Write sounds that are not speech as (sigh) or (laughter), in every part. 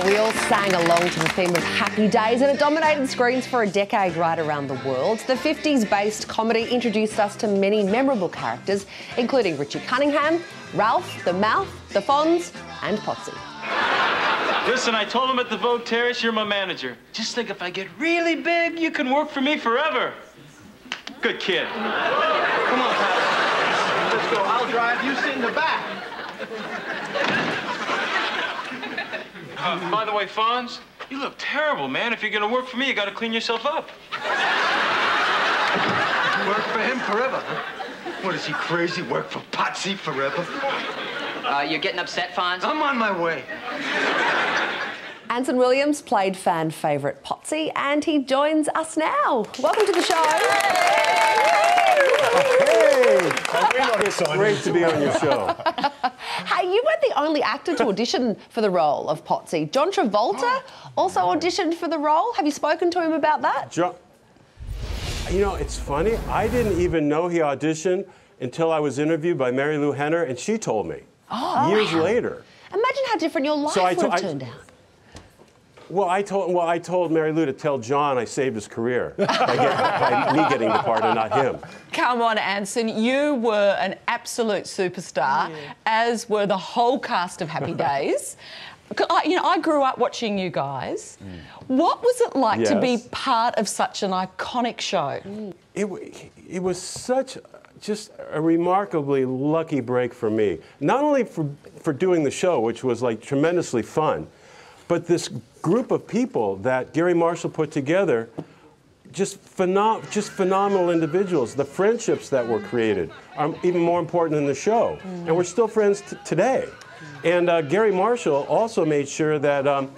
Well, we all sang along to the theme of Happy Days, and it dominated screens for a decade right around the world. The 50s based comedy introduced us to many memorable characters, including Richie Cunningham, Ralph, the Mouth, the Fonz, and Potsy. Listen, I told him at the Vogue Terrace, you're my manager. Just think if I get really big, you can work for me forever. Good kid. Come on, Pat. Let's go. I'll drive. You sit in the back. Uh, (laughs) by the way, Fonz, you look terrible, man. If you're gonna work for me, you gotta clean yourself up. Work for him forever. What is he crazy? Work for Potsy forever? Uh, you're getting upset, Fonz? I'm on my way. Anson Williams played fan favourite Potsy, and he joins us now. Welcome to the show. Hey! It's great to be on your show. (laughs) Hey, you weren't the only actor to audition for the role of Potsy. John Travolta (gasps) also auditioned for the role. Have you spoken to him about that? John, you know, it's funny. I didn't even know he auditioned until I was interviewed by Marilu Henner, and she told me oh, years later. Imagine how different your life So would have turned out. Well, I told well, I told Marilu to tell John I saved his career by, get, by me getting the part and not him. Come on, Anson. You were an absolute superstar, as were the whole cast of Happy (laughs) Days. I, you know, I grew up watching you guys. Mm. What was it like to be part of such an iconic show? It, it was such just a remarkably lucky break for me. Not only for, for doing the show, which was like tremendously fun, but this group of people that Garry Marshall put together, just, phenom- just phenomenal individuals. The friendships that were created are even more important than the show. And we're still friends today. And uh, Garry Marshall also made sure that um,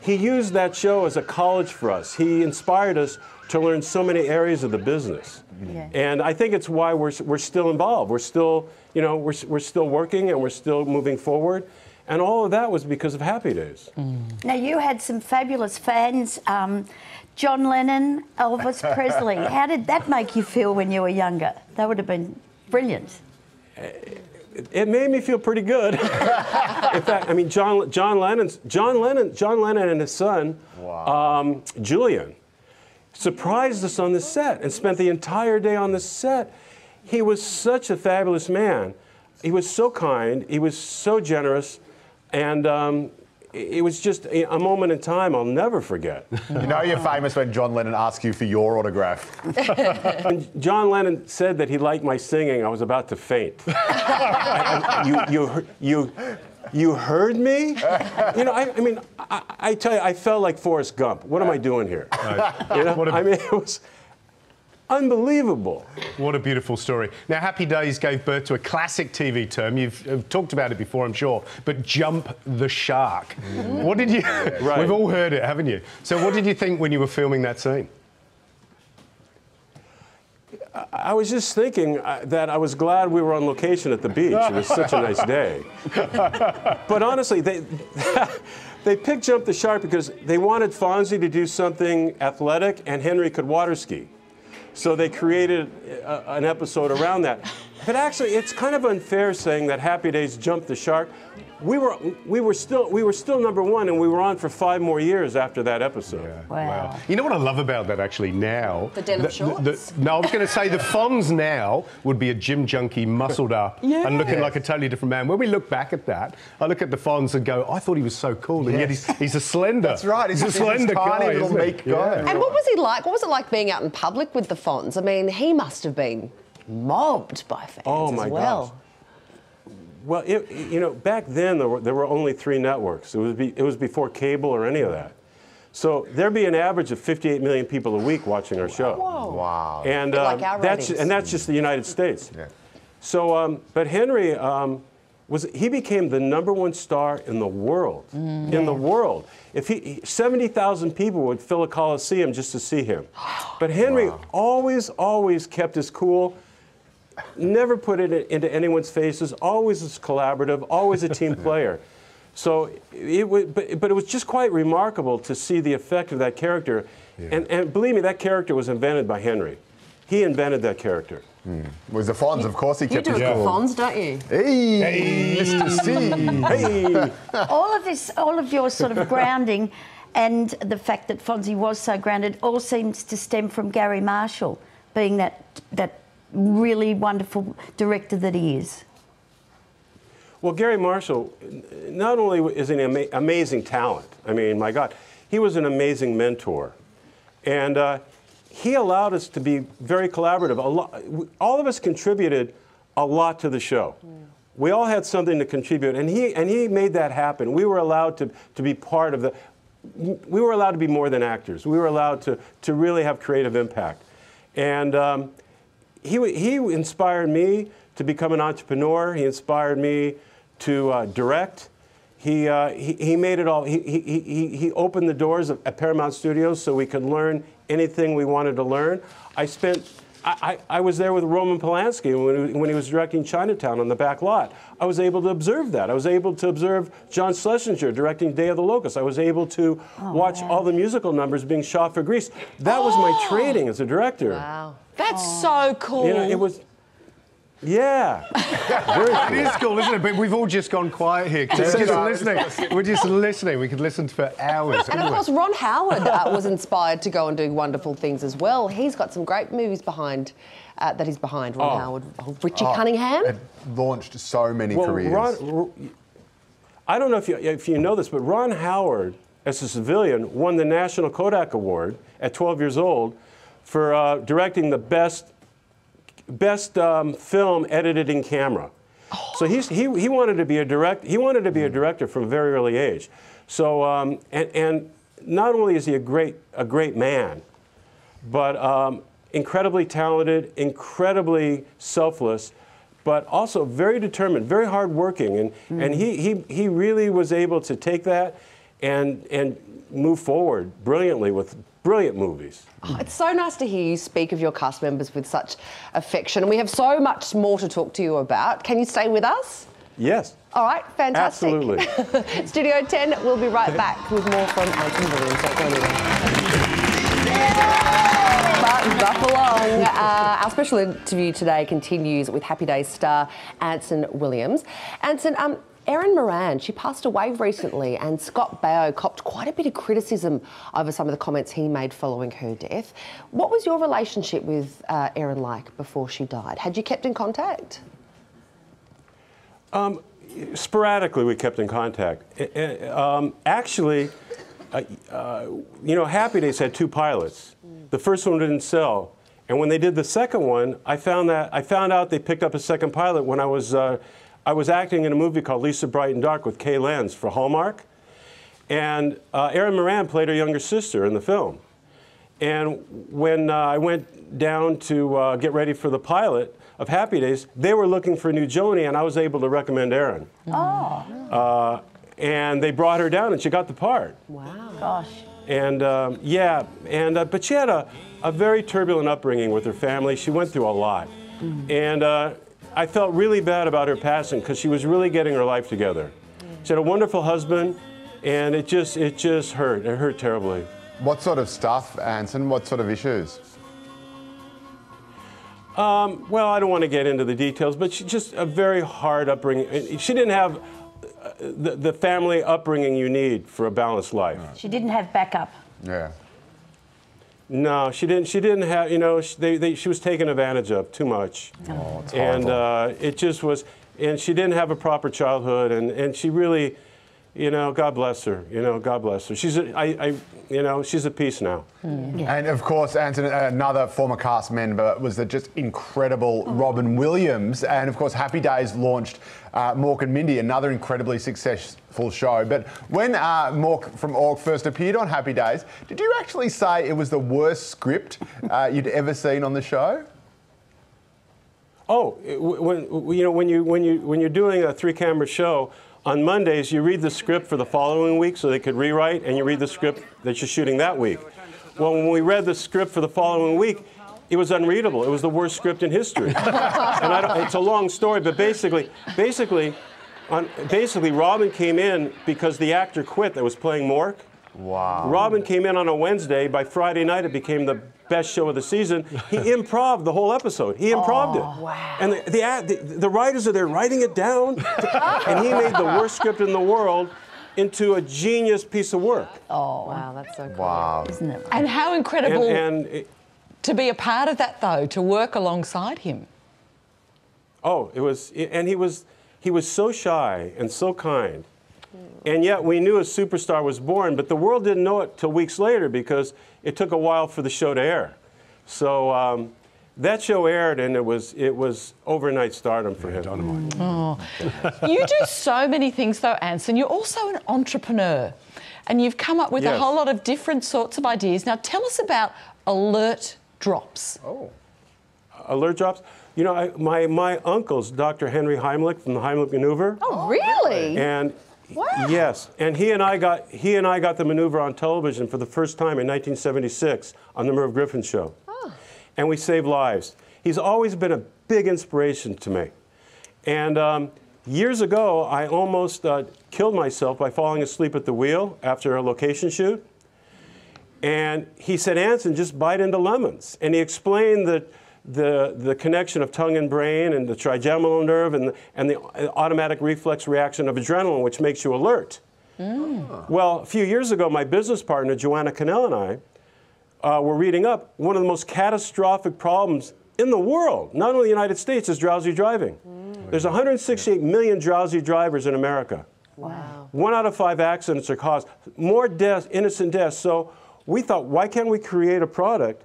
he used that show as a college for us. He inspired us to learn so many areas of the business. And I think it's why we're, we're still involved. We're still, you know, we're, we're still working and we're still moving forward. And all of that was because of Happy Days. Now, you had some fabulous fans um, John Lennon, Elvis (laughs) Presley. How did that make you feel when you were younger? That would have been brilliant. it made me feel pretty good. (laughs) In fact, I mean, John, John Lennon's, John Lennon, John Lennon and his son, um, Julian, surprised us on the set and spent the entire day on the set. He was such a fabulous man. He was so kind. He was so generous, and um, it it was just a a moment in time I'll never forget. (laughs) You know you're famous when John Lennon asks you for your autograph. (laughs) When John Lennon said that he liked my singing, I was about to faint. (laughs) I- I- you, you, heard- you, you heard me? You know, I, I mean, I, I tell you, I felt like Forrest Gump. What am I doing here? You know, What a- I mean, it was unbelievable. What a beautiful story. Now, Happy Days gave birth to a classic TV term. You've uh, talked about it before, I'm sure, but jump the shark. What did you. Right. We've all heard it, haven't you? So, what did you think when you were filming that scene? I was just thinking uh, that I was glad we were on location at the beach. It was such a nice day. (laughs) But honestly, they, (laughs) they picked Jump the Shark because they wanted Fonzie to do something athletic and Henry could water ski. So they created a, an episode around that. But actually, it's kind of unfair saying that Happy Days jumped the shark. We were, we were still we were still number one, and we were on for five more years after that episode. Wow. You know what I love about that actually now? The denim shorts? no, I was going to say the Fonz now would be a gym junkie, muscled up, (laughs) and looking like a totally different man. When we look back at that, I look at the Fonz and go, I thought he was so cool, and yet he's, he's a slender. That's right, he's- a slender tiny guy, little meek guy. And what was he like? What was it like being out in public with the Fonz? I mean, he must have been mobbed by fans Oh, my as well. gosh. Well, it, you know, back then there were, there were only three networks. It was, be, it was before cable or any of that. So there'd be an average of 58 million people a week watching our show. Whoa. Wow. And Bit uh, like that's and that's just the United States. Yeah. So, um, but Henry um, was he became the number one star in the world. In the world, if he 70,000 people would fill a coliseum just to see him. (gasps) But Henry always, always kept his cool. Never put it into anyone's faces. Always was collaborative. Always a team (laughs) player. So it was, but, but it was just quite remarkable to see the effect of that character. And, and believe me, that character was invented by Henry. He invented that character. Hmm. Was the Fonz, of course, he You kept do his it for cool. Fonz, don't you? Hey, Mr. C. Hey, all of this, all of your sort of (laughs) grounding, and the fact that Fonzie was so grounded, all seems to stem from Garry Marshall being that that really wonderful director that he is. Well, Garry Marshall, not only is an ama- amazing talent, I mean, my God, he was an amazing mentor. And uh, he allowed us to be very collaborative. All of us contributed a lot to the show. We all had something to contribute, and he, and he made that happen. We were allowed to, to be part of the, we were allowed to be more than actors. We were allowed to, to really have creative impact. And um, he, he inspired me to become an entrepreneur. He inspired me to uh, direct. He, uh, he, he made it all. He, he, he, he opened the doors of, at Paramount Studios so we could learn anything we wanted to learn. I spent. I, I, I was there with Roman Polanski when, he- when he was directing Chinatown on the back lot. I was able to observe that. I was able to observe John Schlesinger directing Day of the Locust. I was able to watch all the musical numbers being shot for Grease. That was my training as a director. Wow. That's so cool. You know, it was. Yeah. (laughs) Very It cool. is cool, isn't it? But we've all just gone quiet here. 'cause We're just (laughs) listening. We're just listening. We could listen for hours. And of couldn't we? course, Ron Howard uh, (laughs) was inspired to go and do wonderful things as well. He's got some great movies behind uh, that he's behind. Ron Oh. Howard, oh, Richie Cunningham. It launched so many Well, careers. Ron, I don't know if you, if you know this, but Ron Howard, as a civilian, won the National Kodak Award at 12 years old for uh, directing the best, best um, film edited in camera. So he's, he, he wanted to be a direct, he wanted to be a director from a very early age. So um, and, and not only is he a great a great man, but um, incredibly talented, incredibly selfless, but also very determined, very hardworking. And, and he, he, he really was able to take that and, and move forward brilliantly with brilliant movies. Oh, It's so nice to hear you speak of your cast members with such affection. And we have so much more to talk to you about. Can you stay with us? Yes. All right, fantastic. Absolutely. (laughs) Studio 10, we'll be right back with more from Anson Williams. Don't go anywhere. But buff along. Uh, our special interview today continues with Happy Days star Anson Williams. Anson, um, Erin Moran, she passed away recently, and Scott Baio copped quite a bit of criticism over some of the comments he made following her death. What was your relationship with uh, Erin like before she died? Had you kept in contact? sporadically we kept in contact. Um, actually, uh, uh, you know, Happy Days had two pilots. The first one didn't sell, and when they did the second one, I found that I found out they picked up a second pilot when I was uh, I was acting in a movie called Lisa Bright and Dark with Kay Lenz for Hallmark, and uh, Erin Moran played her younger sister in the film. And when uh, I went down to uh, get ready for the pilot of Happy Days, they were looking for a new Joanie, and I was able to recommend Erin. Oh, Uh, and they brought her down, and she got the part. Wow. Gosh. And um, yeah, and uh, but she had a, a very turbulent upbringing with her family. She went through a lot, and uh, I felt really bad about her passing because she was really getting her life together. She had a wonderful husband, and it just it just hurt. It hurt terribly. What sort of stuff, Anson? What sort of issues? Well, I don't want to get into the details, but she just a very hard upbringing. She didn't have uh, the, the family upbringing you need for a balanced life. She didn't have backup. Yeah. No, she didn't. She didn't have. You know, she, they, they, she was taken advantage of too much, Oh, and uh, it just was. And she didn't have a proper childhood, and, and she really, you know, God bless her. You know, God bless her. She's a, I, I, you know, she's at peace now. And of course, Anson, another former cast member was the just incredible Robin Williams. And of course, Happy Days launched uh, Mork and Mindy, another incredibly successful show. But when uh, Mork from Ork first appeared on Happy Days, did you actually say it was the worst script uh, you'd ever seen on the show? Oh, when you know when you when you when you're doing a three-camera show on Mondays, you read the script for the following week so they could rewrite, and you read the script that you're shooting that week. Well, when we read the script for the following week, it was unreadable. It was the worst script in history. (laughs) and I don't, it's a long story, but basically, basically, on, basically, Robin came in because the actor quit that was playing Mork. Wow. Robin came in on a Wednesday. By Friday night, it became the best show of the season. He (laughs) improv the whole episode. He improved it. Wow. And the, the, the, the writers are there writing it down. (laughs) and he made the worst script in the world into a genius piece of work. Oh, wow, that's so cool. Wow. Isn't it? And how And, incredible and it- to be a part of that, though, to work alongside him. oh, it was, and he was, he was so shy and so kind. And yet we knew a superstar was born, but the world didn't know it till weeks later because it took a while for the show to air. So um, that show aired, and it was it was overnight stardom for him. Oh. You do so many things, though, Anson. You're also an entrepreneur, and you've come up with a whole lot of different sorts of ideas. Now, tell us about Alert Drops. Oh, alert drops. You know, I, my my uncle's Dr. Henry Heimlich from the Heimlich Maneuver. Oh, really? And Wow. yes, and he and I got he and I got the maneuver on television for the first time in 1976 on the Merv Griffin show, and we saved lives. He's always been a big inspiration to me, and um, years ago I almost uh, killed myself by falling asleep at the wheel after a location shoot, and he said, "Anson, just bite into lemons," and he explained that. The, the connection of tongue and brain and the trigeminal nerve and the, and the uh, automatic reflex reaction of adrenaline, which makes you alert. Mm. Well, a few years ago, my business partner, Joanna Cannell, and I uh, were reading up one of the most catastrophic problems in the world, not only the United States, is drowsy driving. Mm. There's 168 million drowsy drivers in America. Wow. One out of five accidents are caused, more deaths, innocent deaths. So we thought, why can't we create a product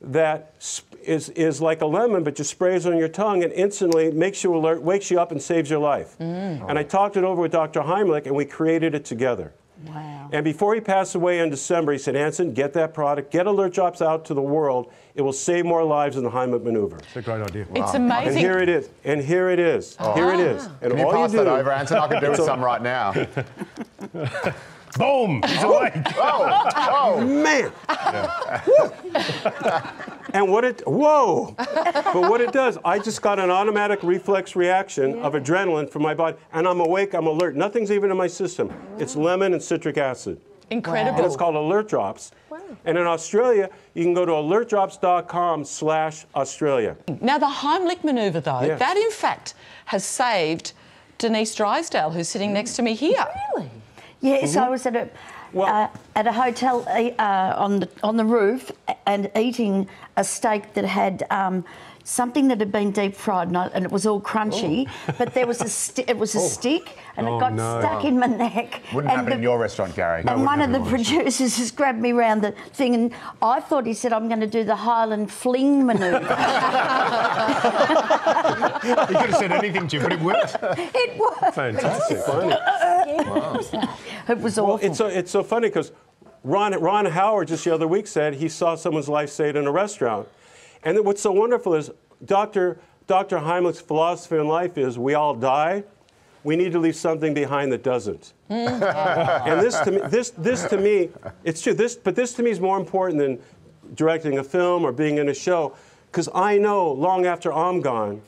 that sp- is, is like a lemon, but just sprays on your tongue and instantly makes you alert, wakes you up, and saves your life? Mm. And I talked it over with Dr. Heimlich, and we created it together. Wow. And before he passed away in December, he said, Anson, get that product, get Alert Drops out to the world. It will save more lives than the Heimlich maneuver. It's a great idea. It's amazing. And here it is. And here it is. Here it oh. is. And Can you all pass you do, that over, Anson? I could do (laughs) with some right now. (laughs) Boom! He's awake. Oh, man. and what it, whoa. but what it does, I just got an automatic reflex reaction of adrenaline from my body, and I'm awake, I'm alert. Nothing's even in my system. It's lemon and citric acid. Incredible. And it's called Alert Drops. And in Australia, you can go to alertdrops.com slash Australia. Now, the Heimlich manoeuvre, though, Yes. that in fact has saved Denise Drysdale, who's sitting next to me here. Really? Yes, I was at a Well- uh, at a hotel uh, on the on the roof and eating a steak that had. Um, Something that had been deep fried and, I, and it was all crunchy, but there was a sti- it was a (laughs) stick and Oh, it got no. stuck in my neck. wouldn't and happen in your restaurant, Gary. And one of the producers just grabbed me round the thing, and I thought he said, "I'm going to do the Highland fling manoeuvre." (laughs) He could have said anything to you, but it worked. (laughs) it was. Fantastic. Funny. (laughs) It was awful. Well, it's so, it's so funny because Ron, Ron Howard just the other week said he saw someone's life saved in a restaurant. And then what's so wonderful is Dr. Dr. Heimlich's philosophy in life is we all die. We need to leave something behind that doesn't. Mm. and this to me, this, this to me, it's true. This, but this to me is more important than directing a film or being in a show, because I know long after I'm gone,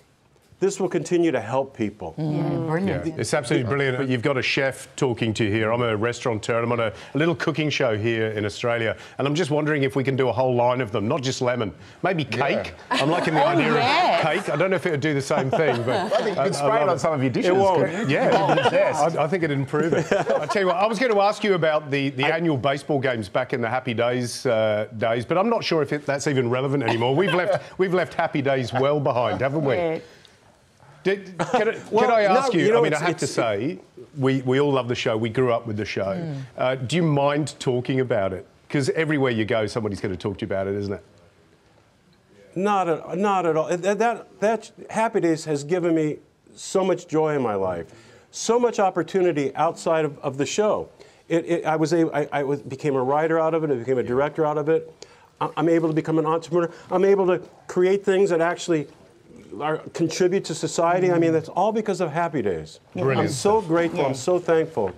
this will continue to help people. yeah, brilliant. Yeah, it's absolutely brilliant. But you've got a chef talking to you here. I'm a restaurateur. I'm on a, a little cooking show here in Australia, and I'm just wondering if we can do a whole line of them, not just lemon, maybe cake. I'm liking the idea yes. of cake. I don't know if it would do the same thing, but (laughs) I think you I- could I spray it love on some of your dishes. It won't. couldn't (laughs) you? Yeah, Oh. I, I think it'd improve it. (laughs) I tell you what, I was going to ask you about the, the annual baseball games back in the Happy Days uh, days, but I'm not sure if it, that's even relevant anymore. We've left we've left Happy Days well behind, haven't we? Did, can, (laughs) I, Well, can I no, ask you? you know, I mean, I have to say, we, we all love the show. We grew up with the show. Hmm. Uh, do you mind talking about it? Because everywhere you go, somebody's going to talk to you about it, isn't it? Not at, not at all. That, that, that Happy Days has given me so much joy in my life, so much opportunity outside of, of the show. It, it, I was able, I, I was, became a writer out of it. I became a director out of it. I'm able to become an entrepreneur. I'm able to create things that actually are, contribute to society. I mean, that's all because of Happy Days. Brilliant I'm so grateful. I'm so thankful.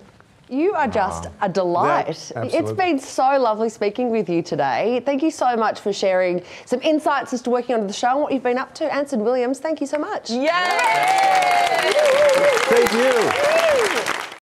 You are just a delight. absolutely. It's been so lovely speaking with you today. Thank you so much for sharing some insights as to working on the show and what you've been up to. Anson Williams, thank you so much. Yay! Thank you.